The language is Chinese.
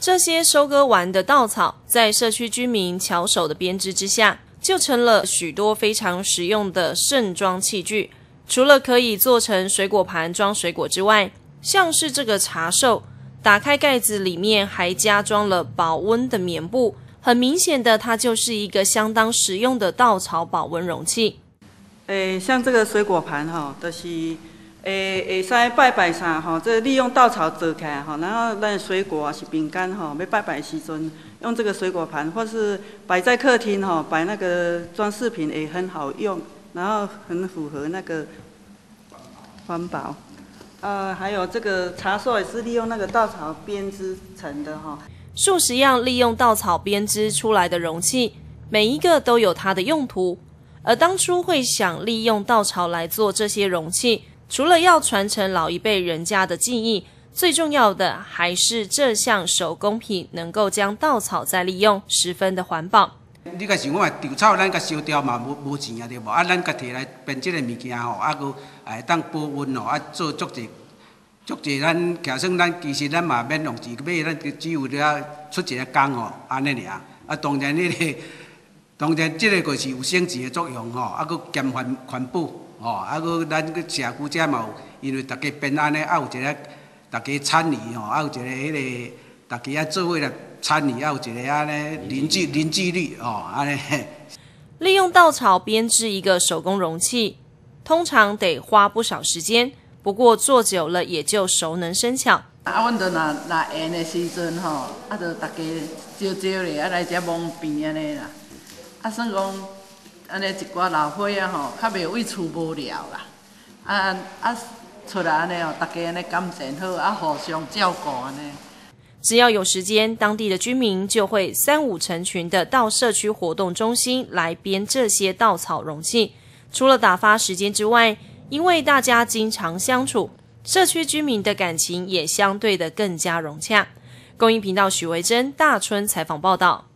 这些收割完的稻草，在社区居民巧手的编织之下，就成了许多非常实用的盛装器具。除了可以做成水果盘装水果之外，像是这个茶寿，打开盖子里面还加装了保温的棉布，很明显的，它就是一个相当实用的稻草保温容器。诶，像这个水果盘哈，都是诶会使拜拜啥哈，这利用稻草做起来哈，然后咱水果啊是饼干哈，要拜拜时阵用这个水果盘，或是摆在客厅哈，摆那个装饰品也很好用，然后很符合那个环保。呃，还有这个茶寿也是利用那个稻草编织成的哈。数十样利用稻草编织出来的容器，每一个都有它的用途。而当初会想利用稻草来做这些容器，除了要传承老一辈人家的技艺，最重要的还是这项手工品能够将稻草再利用，十分的环保。你甲想看，稻草咱甲烧掉嘛，无无钱啊，对无？啊，咱甲摕来编这个物件吼，啊，佮会当保温哦，啊，做足济足济，咱假算咱其实咱嘛免用钱买，咱只有了出一个工哦，安尼尔。啊，当然你个，当然这个就是有省钱的作用吼，啊，佮兼环环保吼，啊，佮咱个社区遮嘛有，因为大家平安尼，啊，有一个大家参与吼，啊，有一个迄个大家啊做伙来。参与啊有一个安尼凝聚凝聚力哦，安尼。利用稻草编织一个手工容器，通常得花不少时间，不过做久了也就熟能生巧。啊，阮着若若闲的时阵吼，啊，着大家招招咧，啊来遮摸边安尼啦。啊，算讲安尼一寡老伙仔吼，较袂为厝无聊啦。啊啊，出来安尼哦，大家安尼感情好，啊，互相照顾安尼。只要有时间，当地的居民就会三五成群的到社区活动中心来编这些稻草容器。除了打发时间之外，因为大家经常相处，社区居民的感情也相对的更加融洽。公益频道许维珍大春采访报道。